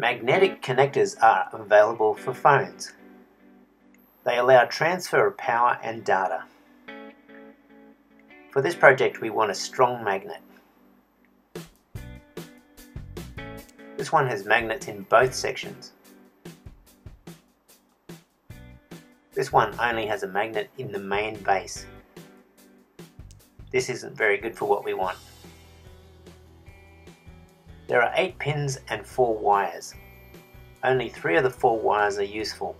Magnetic connectors are available for phones. They allow transfer of power and data. For this project we want a strong magnet. This one has magnets in both sections. This one only has a magnet in the main base. This isn't very good for what we want. There are 8 pins and 4 wires. Only 3 of the 4 wires are useful.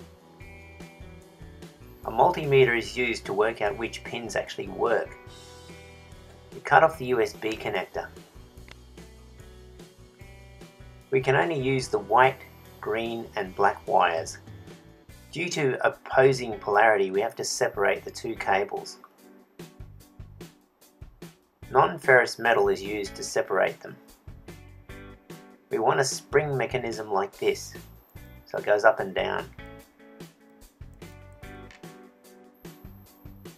A multimeter is used to work out which pins actually work. We cut off the USB connector. We can only use the white, green and black wires. Due to opposing polarity we have to separate the two cables. Non-ferrous metal is used to separate them. We want a spring mechanism like this, so it goes up and down.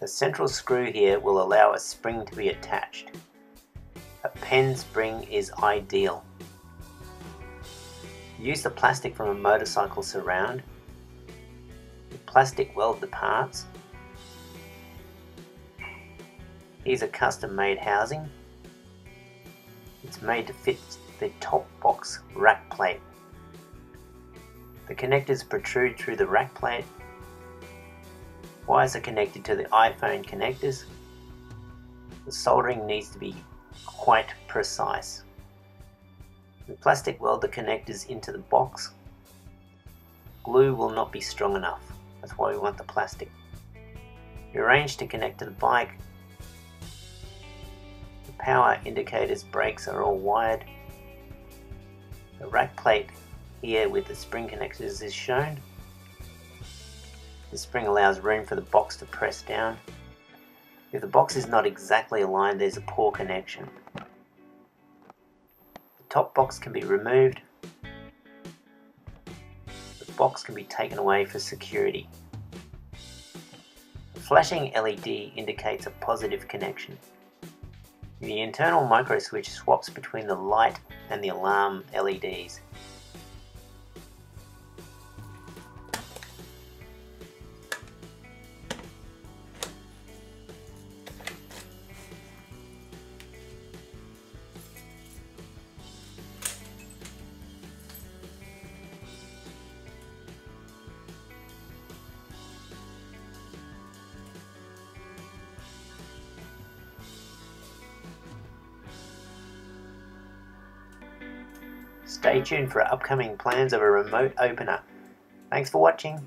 The central screw here will allow a spring to be attached. A pen spring is ideal. Use the plastic from a motorcycle surround. The plastic weld the parts. Here's a custom made housing. It's made to fit the top box rack plate. The connectors protrude through the rack plate. Wires are connected to the iPhone connectors. The soldering needs to be quite precise. We plastic weld the connectors into the box. Glue will not be strong enough, that's why we want the plastic. We arrange to connect to the bike. The power indicators brakes are all wired the rack plate here with the spring connectors is shown. The spring allows room for the box to press down. If the box is not exactly aligned, there's a poor connection. The top box can be removed. The box can be taken away for security. The flashing LED indicates a positive connection. The internal micro switch swaps between the light and the alarm LEDs. Stay tuned for upcoming plans of a remote opener. Thanks for watching.